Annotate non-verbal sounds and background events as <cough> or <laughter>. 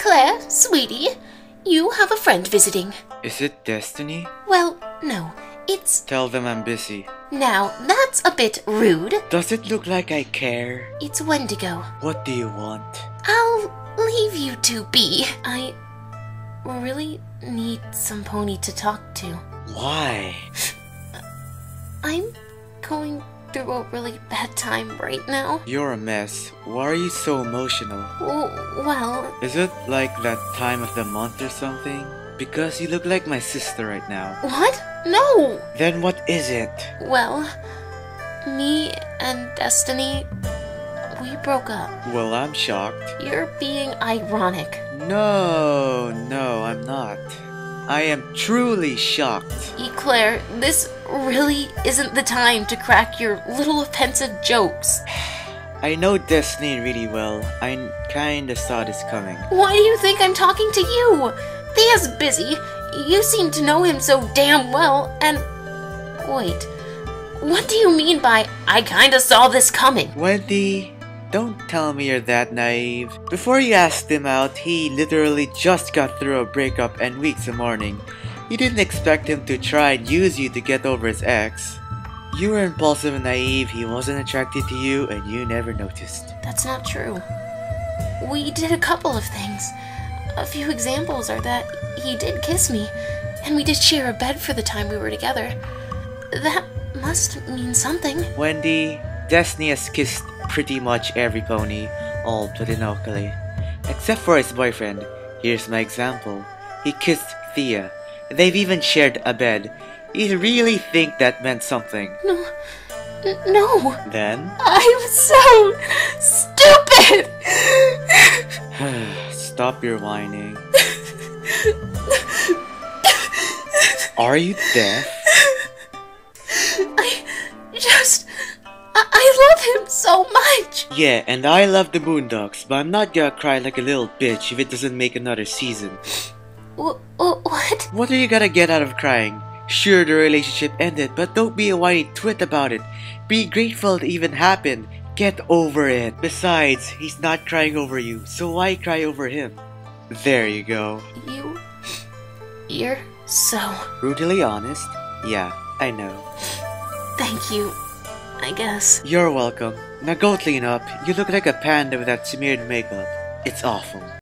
Claire, sweetie, you have a friend visiting. Is it Destiny? Well, no, it's. Tell them I'm busy. Now, that's a bit rude. Does it look like I care? It's Wendigo. What do you want? I'll leave you to be. I really need some pony to talk to. Why? I'm going through a really bad time right now. You're a mess. Why are you so emotional? W- Well, Is it like that time of the month or something? Because you look like my sister right now. what? No! Then what is it? Well, me and Destiny, we broke up. Well, I'm shocked. You're being ironic. No, no, I'm not. I am truly shocked. Eclair, this really isn't the time to crack your little offensive jokes. I know Destiny really well. I kinda saw this coming. Why do you think I'm talking to you? Thea's busy. You seem to know him so damn well, and. Wait. What do you mean by I kinda saw this coming? Wendy, don't tell me you're that naive. Before you asked him out, he literally just got through a breakup and weeks of mourning. You didn't expect him to try and use you to get over his ex. You were impulsive and naive, he wasn't attracted to you, and you never noticed. That's not true. We did a couple of things. A few examples are that he did kiss me, and we did share a bed for the time we were together. That must mean something. Wendy, Destiny has kissed pretty much every pony, all platonically. Except for his boyfriend. Here's my example. He kissed Thea. They've even shared a bed. You really think that meant something? No. No. Then? I'm so stupid! <sighs> Stop your whining. Are you deaf? I just. I, I love him so much! Yeah, and I love the Boondocks, but I'm not gonna cry like a little bitch if it doesn't make another season. What? What are you gonna get out of crying? Sure, the relationship ended, but don't be a whiny twit about it. Be grateful it even happened. Get over it. Besides, he's not crying over you, so why cry over him? There you go. You. You're so. Brutally honest? Yeah, I know. Thank you, I guess. You're welcome. Now go clean up. You look like a panda with that smeared makeup. It's awful.